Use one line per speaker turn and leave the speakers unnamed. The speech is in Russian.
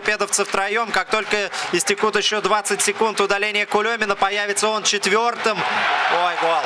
торпедовцы втроем. Как только истекут еще 20 секунд удаления Кулемина, появится он четвертым. Ой, гол.